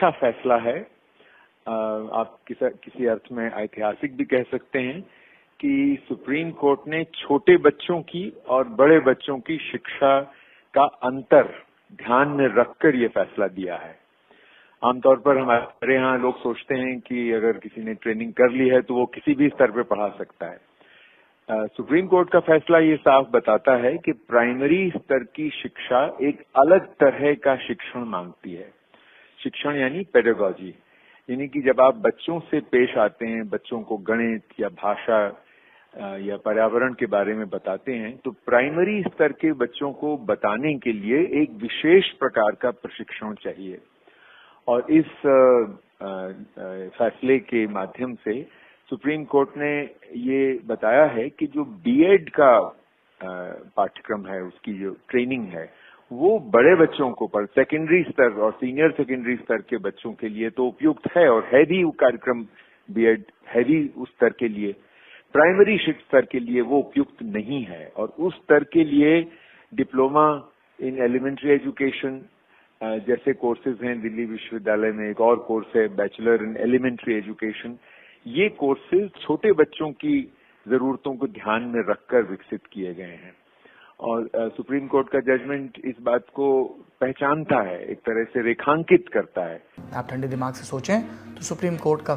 अच्छा फैसला है। आप किस, किसी अर्थ में ऐतिहासिक भी कह सकते हैं कि सुप्रीम कोर्ट ने छोटे बच्चों की और बड़े बच्चों की शिक्षा का अंतर ध्यान में रखकर ये फैसला दिया है। आमतौर पर हमारे यहाँ लोग सोचते हैं कि अगर किसी ने ट्रेनिंग कर ली है तो वो किसी भी स्तर पे पढ़ा सकता है। सुप्रीम कोर्ट का फैसला ये साफ़ बताता है कि प्राइमरी स्तर की शिक्षा एक अलग तरह का शिक्षण मांगती है। शिक्षण यानी पेडागोजी यानी कि जब आप बच्चों से पेश आते हैं, बच्चों को गणित या भाषा या पर्यावरण के बारे में बताते हैं तो प्राइमरी स्तर के बच्चों को बताने के लिए एक विशेष प्रकार का प्रशिक्षण चाहिए। और इस फैसले के माध्यम से सुप्रीम कोर्ट ने ये बताया है कि जो बीएड का पाठ्यक्रम है, उसकी जो ट्रेनिंग है वो बड़े बच्चों को पर सेकेंडरी स्तर और सीनियर सेकेंडरी स्तर के बच्चों के लिए तो उपयुक्त है और है भी वो कार्यक्रम बीएड है भी उस स्तर के लिए प्राइमरी स्तर के लिए वो उपयुक्त नहीं है। और उस स्तर के लिए डिप्लोमा इन एलिमेंट्री एजुकेशन जैसे कोर्सेज हैं दिल्ली विश्वविद्यालय में, एक और कोर्स है बैचलर इन एलिमेंट्री एजुकेशन ये कोर्सेज छोटे बच्चों की जरूरतों को ध्यान में रखकर विकसित किए गए हैं। और सुप्रीम कोर्ट का जजमेंट इस बात को पहचानता है, एक तरह से रेखांकित करता है। आप ठंडे दिमाग से सोचें तो सुप्रीम कोर्ट का